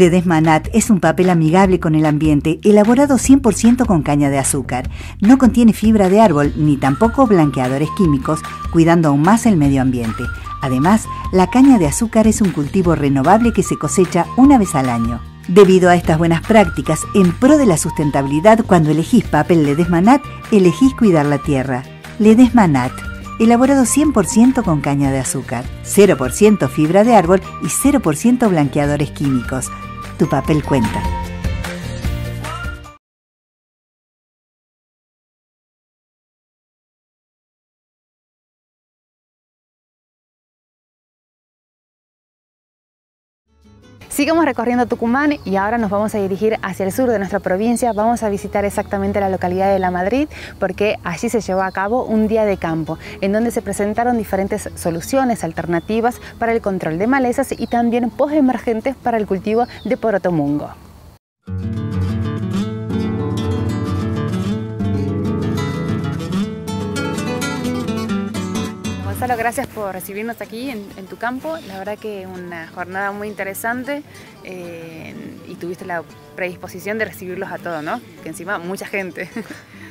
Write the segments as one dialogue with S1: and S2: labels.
S1: Ledesmanat es un papel amigable con el ambiente, elaborado 100% con caña de azúcar. No contiene fibra de árbol ni tampoco blanqueadores químicos, cuidando aún más el medio ambiente. Además, la caña de azúcar es un cultivo renovable que se cosecha una vez al año. Debido a estas buenas prácticas, en pro de la sustentabilidad, cuando elegís papel Ledesmanat, elegís cuidar la tierra. Ledesmanat, elaborado 100% con caña de azúcar, 0% fibra de árbol y 0% blanqueadores químicos. Tu papel cuenta.
S2: Sigamos recorriendo Tucumán y ahora nos vamos a dirigir hacia el sur de nuestra provincia. Vamos a visitar exactamente la localidad de La Madrid porque allí se llevó a cabo un día de campo en donde se presentaron diferentes soluciones alternativas para el control de malezas y también post-emergentes para el cultivo de porotomungo. Gracias por recibirnos aquí en, tu campo. La verdad que una jornada muy interesante eh, y tuviste la predisposición de recibirlos a todos, ¿no? Que encima mucha gente.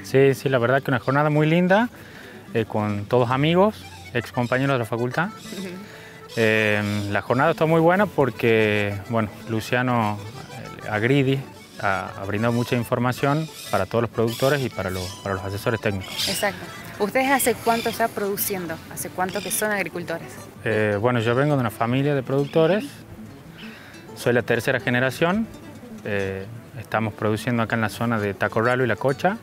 S3: Sí, sí, la verdad que una jornada muy linda eh, con todos amigos, ex compañeros de la facultad. Eh, la jornada está muy buena porque, bueno, Luciano Agridi ha, brindado mucha información para todos los productores y para los, para los asesores técnicos.
S2: Exacto. ¿Ustedes hace cuánto están produciendo? ¿Hace cuánto que son agricultores?
S3: Eh, bueno, yo vengo de una familia de productores, soy la tercera generación, eh, estamos produciendo acá en la zona de Tacorralo y La Cocha.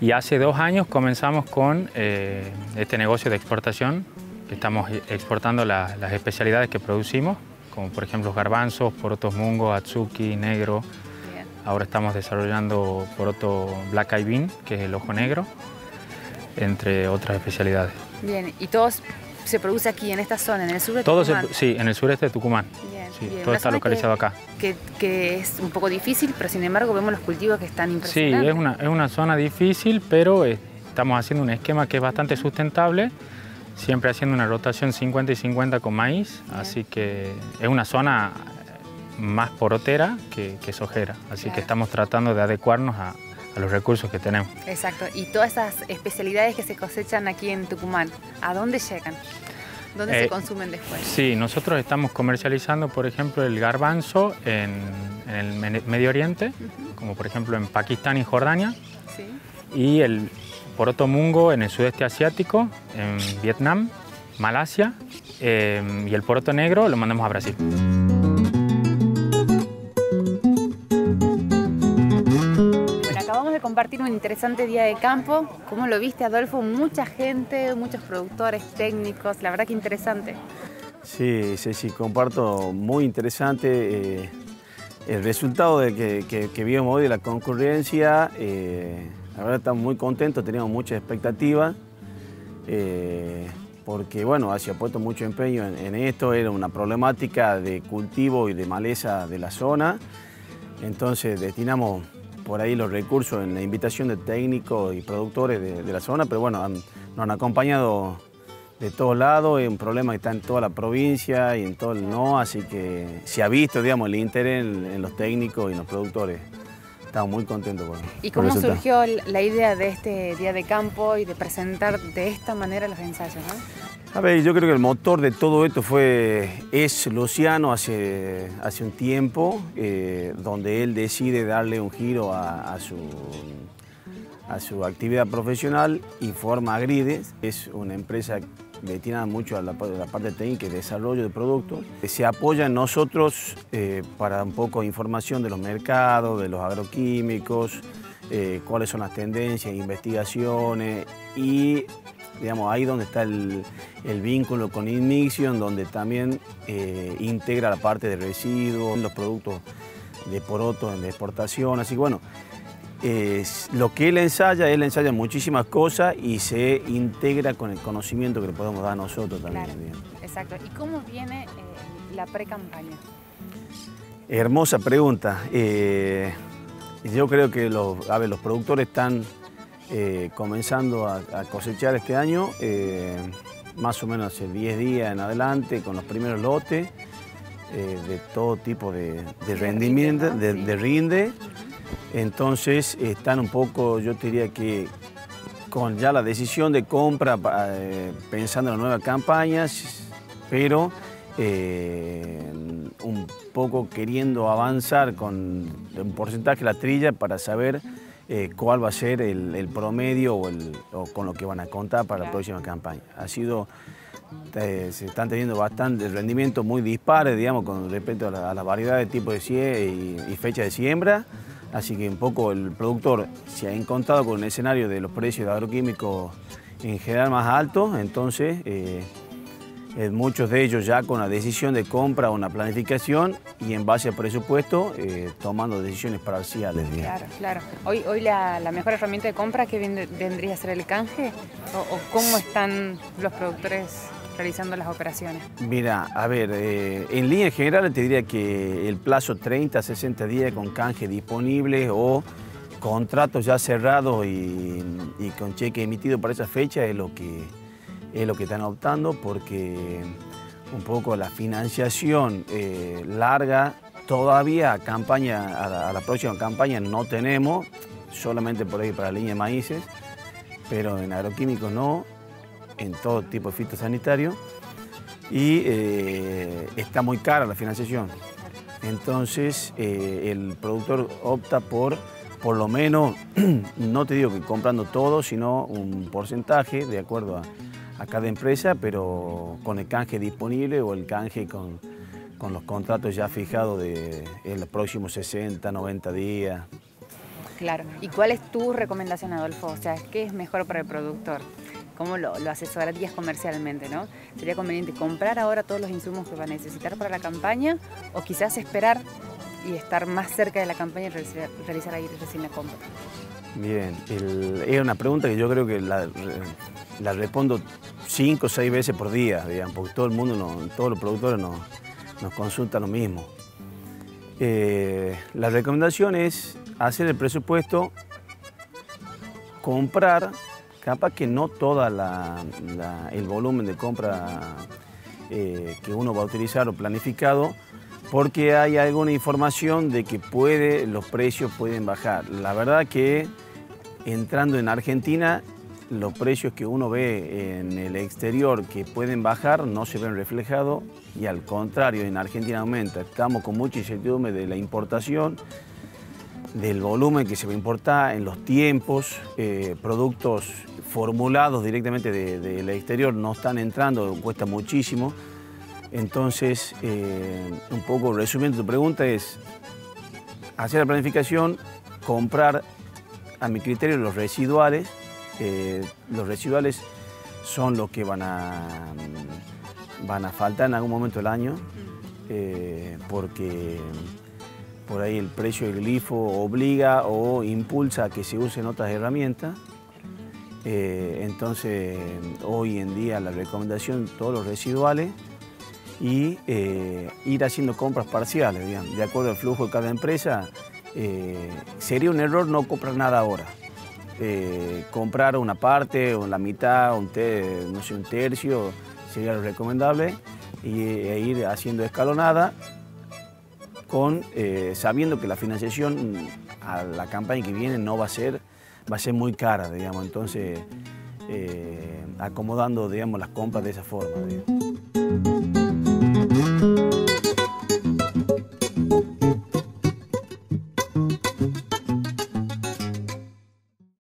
S3: Y hace dos años comenzamos con eh, este negocio de exportación, estamos exportando las especialidades que producimos, como por ejemplo garbanzos, porotos mungo, atsuki, negro, ahora estamos desarrollando poroto black eye bean, que es el ojo negro, entre otras especialidades.
S2: Bien, ¿y todo se produce aquí en esta zona, en el sur de Tucumán?
S3: sí, en el sureste de Tucumán. Bien, Todo está localizado acá.
S2: Que, es un poco difícil, pero sin embargo vemos los cultivos que están impresionantes.
S3: Sí, es una, es una zona difícil, pero estamos haciendo un esquema que es bastante sustentable, siempre haciendo una rotación 50 y 50 con maíz, así que es una zona más porotera que, que sojera, así que estamos tratando de adecuarnos a, a los recursos que tenemos.
S2: Exacto, y todas esas especialidades que se cosechan aquí en Tucumán, ¿a dónde llegan? ¿Dónde se eh, consumen después?
S3: Sí, nosotros estamos comercializando, por ejemplo, el garbanzo en, el Medio Oriente, como por ejemplo en Pakistán y Jordania, y el poroto mungo en el sudeste asiático, en Vietnam, Malasia, eh, y el poroto negro lo mandamos a Brasil.
S2: Compartir un interesante día de campo. ¿Cómo lo viste, Adolfo? Mucha gente, muchos productores técnicos, la verdad que interesante.
S4: Sí, sí, sí, comparto, muy interesante. Eh, el resultado de que, que, vimos hoy de la concurrencia, eh, la verdad estamos muy contentos, teníamos muchas expectativas, eh, porque bueno, hacía puesto mucho empeño en, en, esto, era una problemática de cultivo y de maleza de la zona, entonces destinamos por ahí los recursos en la invitación de técnicos y productores de, la zona, pero bueno, nos han acompañado de todos lados, es un problema que está en toda la provincia y en todo el no, así que se ha visto, digamos, el interés en, los técnicos y en los productores. Estamos muy contentos con
S2: ¿Y cómo surgió la idea de este día de campo y de presentar de esta manera los ensayos?
S4: A ver, yo creo que el motor de todo esto fue, es Luciano hace, hace un tiempo, eh, donde él decide darle un giro a, su, a su actividad profesional y forma Agrides. Es una empresa destinada mucho a la, parte técnica y desarrollo de productos. Se apoya en nosotros eh, para un poco información de los mercados, de los agroquímicos, eh, cuáles son las tendencias, investigaciones y digamos, ahí donde está el, vínculo con Inmixion, donde también eh, integra la parte de residuos, los productos de poroto en exportación, así que bueno, lo que él ensaya, él ensaya muchísimas cosas y se integra con el conocimiento que le podemos dar a nosotros también.
S2: exacto. ¿Y cómo viene eh, la pre-campaña?
S4: Hermosa pregunta. Eh, yo creo que los, a ver, los productores están eh, comenzando a, cosechar este año, eh, más o menos hace 10 días en adelante con los primeros lotes. de todo tipo de, rendimiento, de, rinde. Entonces están un poco, yo diría que con ya la decisión de compra pensando en la nueva campaña, pero un poco queriendo avanzar con un porcentaje de la trilla para saber eh, cuál va a ser el, promedio o, con lo que van a contar para la próxima campaña. Ha sido, eh, se están teniendo bastante rendimientos muy dispares, digamos, con respecto a la, variedad de tipos de sie y, fecha de siembra. Así que un poco el productor se ha encontrado con un escenario de los precios de agroquímicos en general más altos, entonces eh, eh, muchos de ellos ya con la decisión de compra o una planificación y en base al presupuesto eh, tomando decisiones parciales.
S2: Claro, claro. Hoy, hoy la, mejor herramienta de compra que vendría a ser el canje o, cómo están los productores realizando las operaciones?
S4: Mira, a ver, eh, en línea general te diría que el plazo 30 a 60 días con canje disponible o contratos ya cerrados y, y con cheque emitido para esa fecha es lo que es lo que están optando porque un poco la financiación eh, larga todavía campaña, a la, próxima campaña no tenemos, solamente por ahí para la línea de maíces, pero en agroquímicos no, en todo tipo de fitosanitario y eh, está muy cara la financiación. Entonces eh, el productor opta por por lo menos, no te digo que comprando todo, sino un porcentaje de acuerdo a, a cada empresa, pero con el canje disponible o el canje con, los contratos ya fijados de, en los próximos 60, 90 días.
S2: Claro. ¿Y cuál es tu recomendación, Adolfo? O sea, ¿qué es mejor para el productor? ¿Cómo lo, lo asesorarías comercialmente? ¿no? ¿Sería conveniente comprar ahora todos los insumos que va a necesitar para la campaña o quizás esperar y estar más cerca de la campaña y realizar, ahí recién la compra?
S4: Bien, es una pregunta que yo creo que la, la respondo cinco o seis veces por día, digamos, porque todo el mundo, todos los productores nos, consultan lo mismo. Eh, la recomendación es hacer el presupuesto, comprar, capaz que no todo el volumen de compra eh, que uno va a utilizar o planificado, porque hay alguna información de que puede, los precios pueden bajar. La verdad que entrando en Argentina los precios que uno ve en el exterior que pueden bajar no se ven reflejados y al contrario, en Argentina aumenta. Estamos con mucha incertidumbre de la importación, del volumen que se va a importar, en los tiempos, eh, productos formulados directamente del exterior no están entrando, cuesta muchísimo. Entonces, eh, un poco resumiendo tu pregunta es hacer la planificación, comprar a mi criterio los residuales, eh, los residuales son los que van a, van a faltar en algún momento del año, eh, porque por ahí el precio del glifo obliga o impulsa a que se usen otras herramientas. Eh, entonces, hoy en día la recomendación, todos los residuales y ir haciendo compras parciales, de acuerdo al flujo de cada empresa. sería un error no comprar nada ahora. Eh, comprar una parte o la mitad, un, no sé, un tercio, sería lo recomendable, y, e ir haciendo escalonada, con, eh, sabiendo que la financiación a la campaña que viene no va a ser, va a ser muy cara, digamos, entonces eh, acomodando digamos, las compras de esa forma.